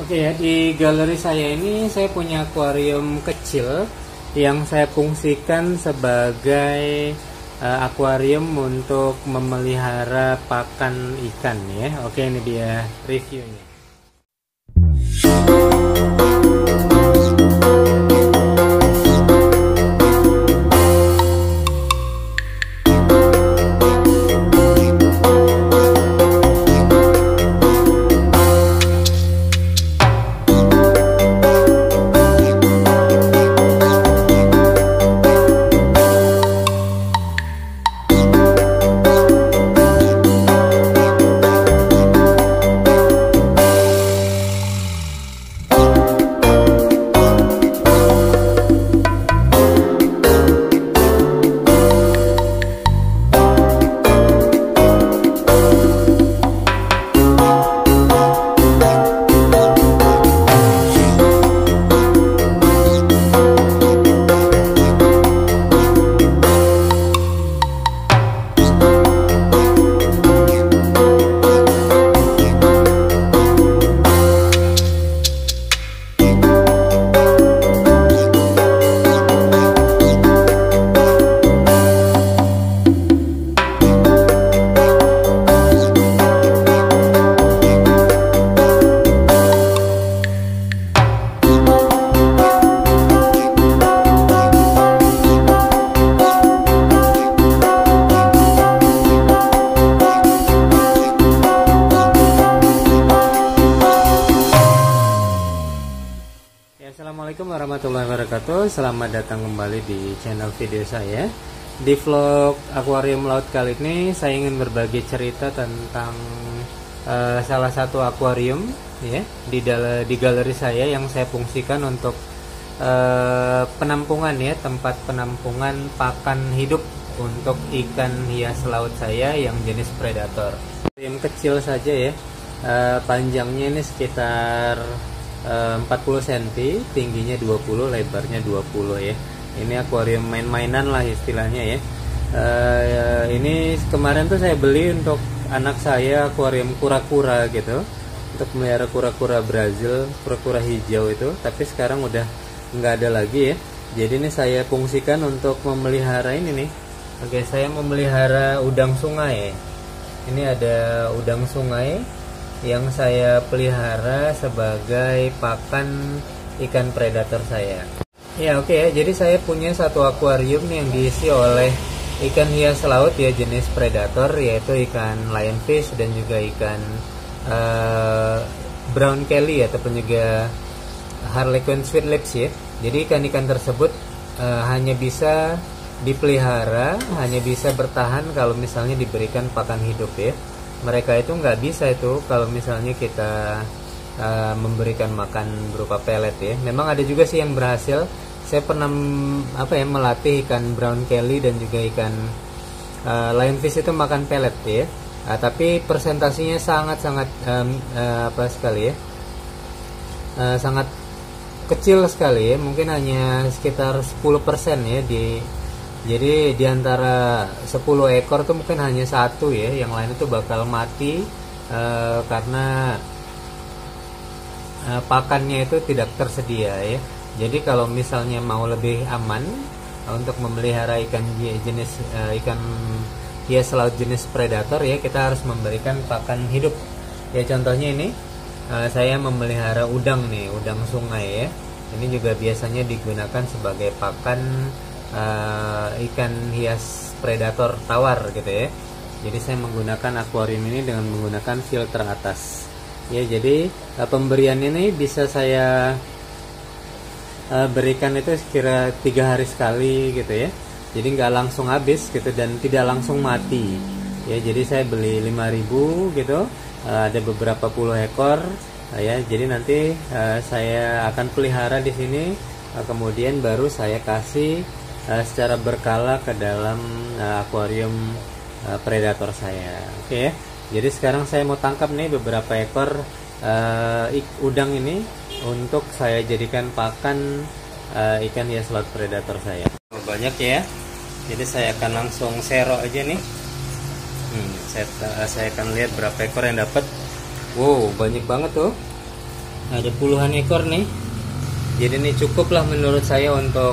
Oke ya, di galeri saya ini saya punya akuarium kecil yang saya fungsikan sebagai uh, akuarium untuk memelihara pakan ikan ya. Oke, ini dia reviewnya. Datang kembali di channel video saya. Di vlog akuarium laut kali ini Saya ingin berbagi cerita tentang uh, Salah satu akuarium ya di, di galeri saya yang saya fungsikan untuk uh, Penampungan ya Tempat penampungan pakan hidup Untuk ikan hias laut saya yang jenis predator. Akuarium kecil saja ya uh, Panjangnya ini sekitar 40 eh, cm tingginya 20 lebarnya 20 ya. Ini akuarium main-mainan lah istilahnya ya. Uh, ini kemarin tuh saya beli untuk anak saya akuarium kura-kura gitu. Untuk melihara kura-kura Brazil kura-kura hijau itu. Tapi sekarang udah nggak ada lagi ya. Jadi ini saya fungsikan untuk memelihara ini nih. Oke saya memelihara udang sungai. Ini ada udang sungai yang saya pelihara sebagai pakan ikan predator saya. Ya oke okay ya, jadi saya punya satu akuarium yang diisi oleh ikan hias laut ya jenis predator yaitu ikan lionfish dan juga ikan uh, brown kelly ataupun juga harlequin sweet lips ya. Jadi ikan-ikan tersebut uh, hanya bisa dipelihara, hanya bisa bertahan kalau misalnya diberikan pakan hidup ya mereka itu nggak bisa itu kalau misalnya kita uh, memberikan makan berupa pelet ya. Memang ada juga sih yang berhasil. Saya pernah apa ya melatih ikan brown kelly dan juga ikan uh, lionfish itu makan pelet ya. Uh, tapi presentasinya sangat-sangat um, uh, apa sekali ya. Uh, sangat kecil sekali ya. Mungkin hanya sekitar 10% ya di jadi di antara 10 ekor tuh mungkin hanya satu ya. Yang lain itu bakal mati uh, karena uh, pakannya itu tidak tersedia ya. Jadi kalau misalnya mau lebih aman uh, untuk memelihara ikan jenis uh, ikan hias laut jenis predator ya kita harus memberikan pakan hidup. Ya contohnya ini uh, saya memelihara udang nih udang sungai ya. Ini juga biasanya digunakan sebagai pakan uh, ikan hias predator tawar gitu ya. Jadi saya menggunakan akuarium ini dengan menggunakan filter atas. Ya jadi uh, pemberian ini bisa saya uh, berikan itu sekira tiga hari sekali gitu ya. Jadi nggak langsung habis gitu dan tidak langsung mati. Ya jadi saya beli 5000 gitu. Uh, ada beberapa puluh ekor. Uh, ya jadi nanti uh, saya akan pelihara di sini. Uh, kemudian baru saya kasih uh, secara berkala ke dalam uh, akuarium uh, predator saya. Oke okay, Jadi sekarang saya mau tangkap nih beberapa ekor uh, udang ini untuk saya jadikan pakan uh, ikan hias laut predator saya. Banyak ya. Jadi saya akan langsung sero aja nih. Hmm, saya, uh, saya akan lihat berapa ekor yang dapat. Wow, banyak banget tuh. ada puluhan ekor nih jadi ini cukup lah menurut saya untuk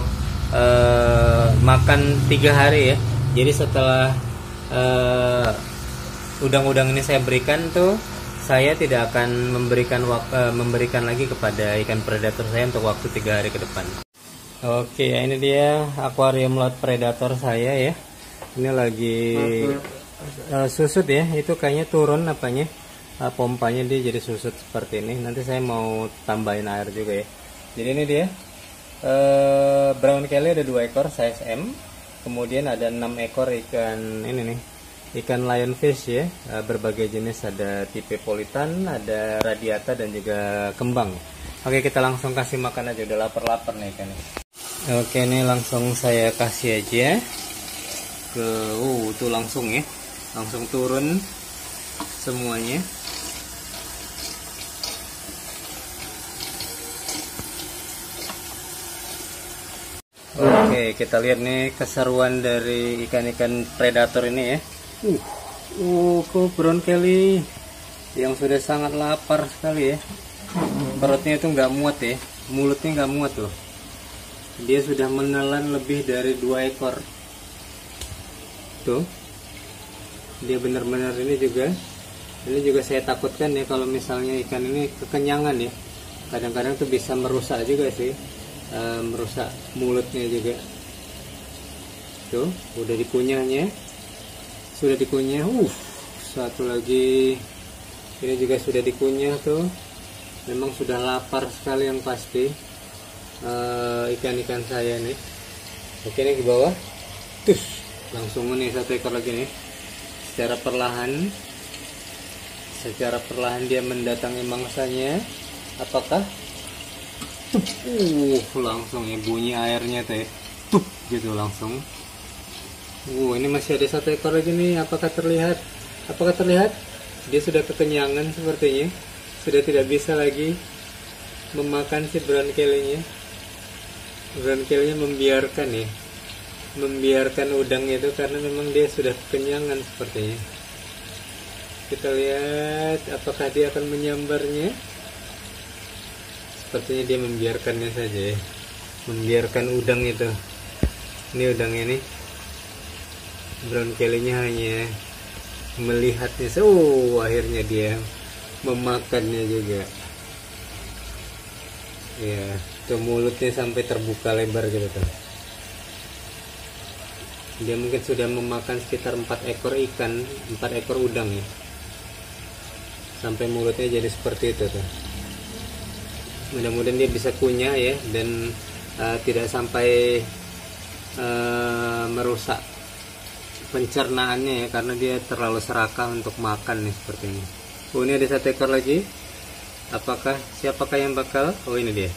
uh, makan tiga hari ya. Jadi setelah uh, udang-udang ini saya berikan tuh saya tidak akan memberikan uh, memberikan lagi kepada ikan predator saya untuk waktu tiga hari ke depan. Oke ini dia akuarium laut predator saya ya. Ini lagi uh, susut ya. Itu kayaknya turun apanya? Uh, pompanya dia jadi susut seperti ini. Nanti saya mau tambahin air juga ya. Jadi ini dia uh, brown kelly ada dua ekor size M. Kemudian ada enam ekor ikan ini nih ikan lionfish ya. Uh, berbagai jenis ada tipe politan ada radiata dan juga kembang. Oke kita langsung kasih makan aja udah lapar-lapar nih ikan oke ini langsung saya kasih aja ke uh tuh langsung ya. Langsung turun semuanya Oke, kita lihat nih keseruan dari ikan-ikan predator ini ya. Uh, uh, kok brown kelly yang sudah sangat lapar sekali ya. Perutnya itu nggak muat ya, mulutnya nggak muat loh. Dia sudah menelan lebih dari dua ekor. Tuh, dia benar-benar ini juga. Ini juga saya takutkan ya kalau misalnya ikan ini kekenyangan ya. Kadang-kadang tuh bisa merusak juga sih uh, merusak mulutnya juga tuh udah dikunyahnya. Sudah dikunyah uh satu lagi. Ini juga sudah dikunyah tuh. Memang sudah lapar sekali yang pasti eh, ikan-ikan uh, saya nih oke nih ke bawah. Tuh langsung nih satu ekor lagi nih. Secara perlahan secara perlahan dia mendatangi mangsanya. Apakah? Uh langsung ya bunyi airnya teh. Tuh gitu langsung uh ini masih ada satu ekor lagi nih. Apakah terlihat? Apakah terlihat? Dia sudah kekenyangan sepertinya. Sudah tidak bisa lagi memakan si brown kelly-nya brown membiarkan ya. Membiarkan udang itu karena memang dia sudah kekenyangan sepertinya. Kita lihat apakah dia akan menyambarnya. Sepertinya dia membiarkannya saja ya. Membiarkan udang itu. Ini udang ini brown kelly-nya hanya melihatnya oh akhirnya dia memakannya juga. Ya tuh mulutnya sampai terbuka lebar gitu tuh. Dia mungkin sudah memakan sekitar empat ekor ikan empat ekor udang ya. Sampai mulutnya jadi seperti itu tuh. Mudah-mudahan dia bisa kunyah ya dan uh, tidak sampai uh, merusak pencernaannya ya karena dia terlalu serakah untuk makan nih seperti ini oh ini ada satu ekor lagi. Apakah siapakah yang bakal? Oh ini dia.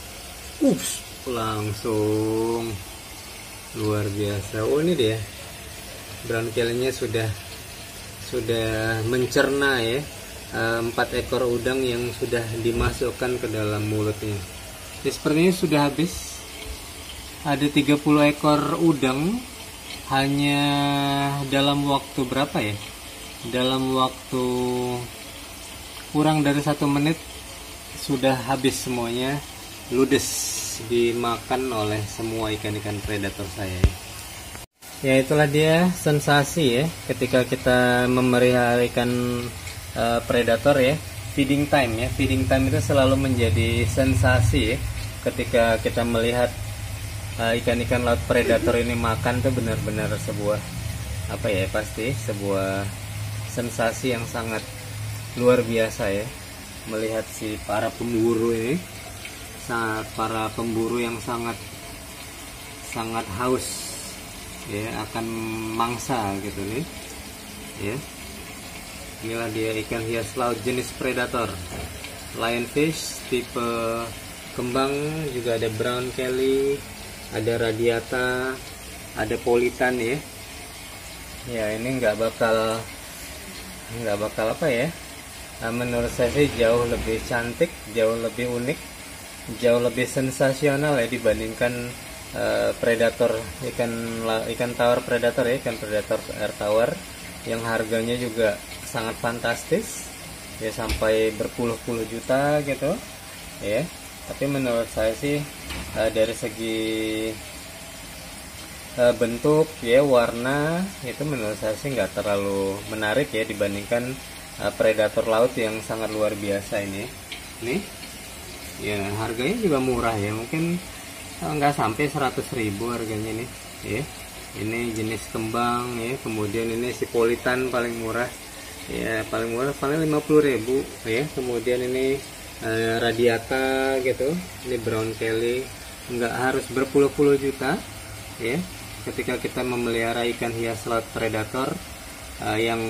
Ups langsung. Luar biasa. Oh ini dia. Brown sudah sudah mencerna ya. Eh, empat ekor udang yang sudah dimasukkan ke dalam mulutnya. Ya, sepertinya sudah habis. Ada 30 ekor udang hanya dalam waktu berapa ya? Dalam waktu kurang dari satu menit sudah habis semuanya. Ludes dimakan oleh semua ikan-ikan predator saya. Ya itulah dia sensasi ya ketika kita memelihara ikan uh, predator ya. Feeding time ya. Feeding time itu selalu menjadi sensasi ya ketika kita melihat ikan-ikan uh, laut predator ini makan tuh benar-benar sebuah apa ya pasti sebuah sensasi yang sangat luar biasa ya. Melihat si para pemburu ini saat para pemburu yang sangat sangat haus ya akan mangsa gitu nih ya. Inilah dia ikan hias laut jenis predator. Lionfish tipe kembang juga ada brown kelly ada radiata ada politan ya. Ya ini nggak bakal nggak bakal apa ya. Nah, menurut saya sih jauh lebih cantik jauh lebih unik jauh lebih sensasional ya dibandingkan uh, predator ikan ikan tawar predator ya ikan predator air tawar yang harganya juga sangat fantastis. Ya sampai berpuluh-puluh juta gitu ya tapi menurut saya sih uh, dari segi uh, bentuk ya warna itu menurut saya sih nggak terlalu menarik ya dibandingkan uh, predator laut yang sangat luar biasa ini. Nih ya harganya juga murah ya. Mungkin nggak sampai 100.000 harganya nih ya. Ini jenis kembang ya. Kemudian ini si politan paling murah ya paling murah paling 50.000 ya. Kemudian ini uh, radiata gitu ini brown kelly. Nggak harus berpuluh-puluh juta ya. Ketika kita memelihara ikan hias laut predator uh, yang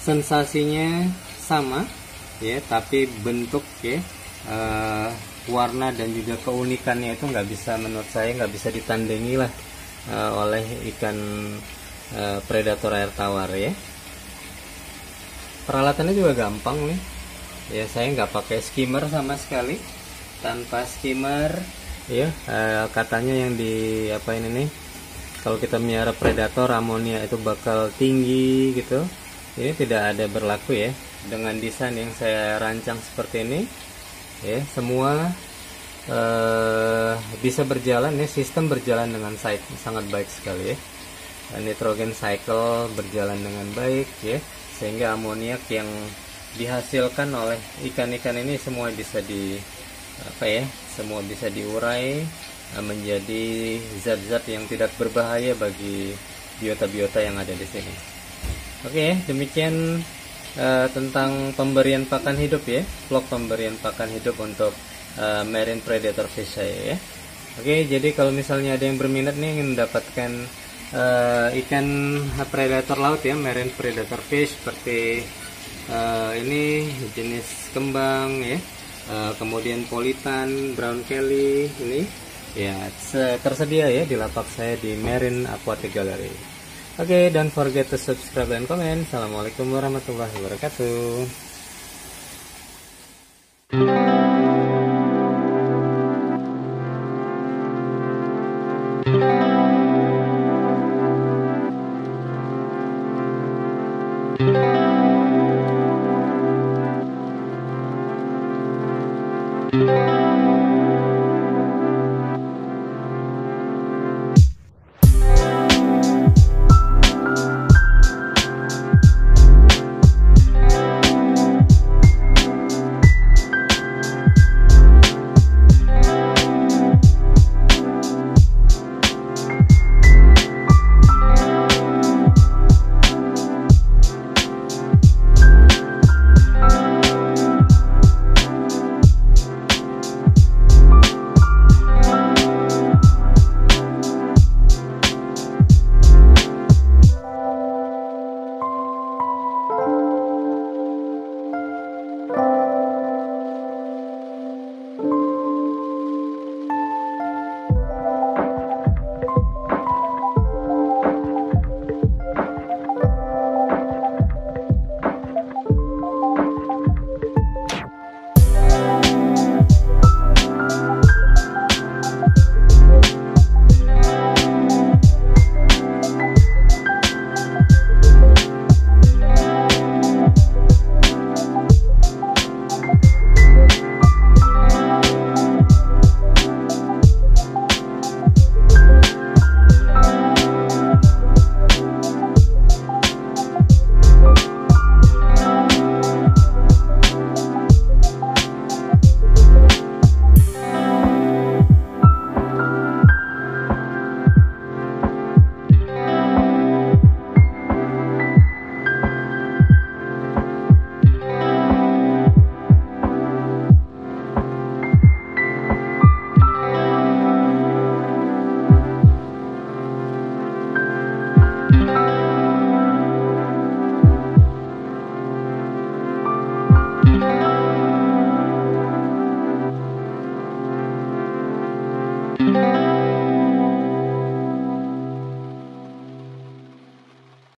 sensasinya sama ya tapi bentuk ya uh, warna dan juga keunikannya itu nggak bisa menurut saya nggak bisa ditandingi lah uh, oleh ikan uh, predator air tawar ya. Peralatannya juga gampang nih ya saya nggak pakai skimmer sama sekali. Tanpa skimmer ya eh, katanya yang di apa ini nih kalau kita miara predator amonia itu bakal tinggi gitu. Ini tidak ada berlaku ya. Dengan desain yang saya rancang seperti ini ya semua eh, bisa berjalan ya sistem berjalan dengan sangat baik sekali ya. Nitrogen cycle berjalan dengan baik ya sehingga amoniak yang dihasilkan oleh ikan-ikan ini semua bisa di apa ya semua bisa diurai eh, menjadi zat-zat yang tidak berbahaya bagi biota-biota yang ada di sini. Oke, demikian uh, tentang pemberian pakan hidup ya, vlog pemberian pakan hidup untuk uh, marine predator fish saya ya. Oke, jadi kalau misalnya ada yang berminat nih ingin mendapatkan uh, ikan predator laut ya, marine predator fish seperti uh, ini jenis kembang ya. Uh, kemudian politan brown kelly ini. Ya tersedia ya di lapak saya di Marine Aquatic Gallery. Oke okay, don't forget to subscribe dan komen. Assalamualaikum warahmatullahi wabarakatuh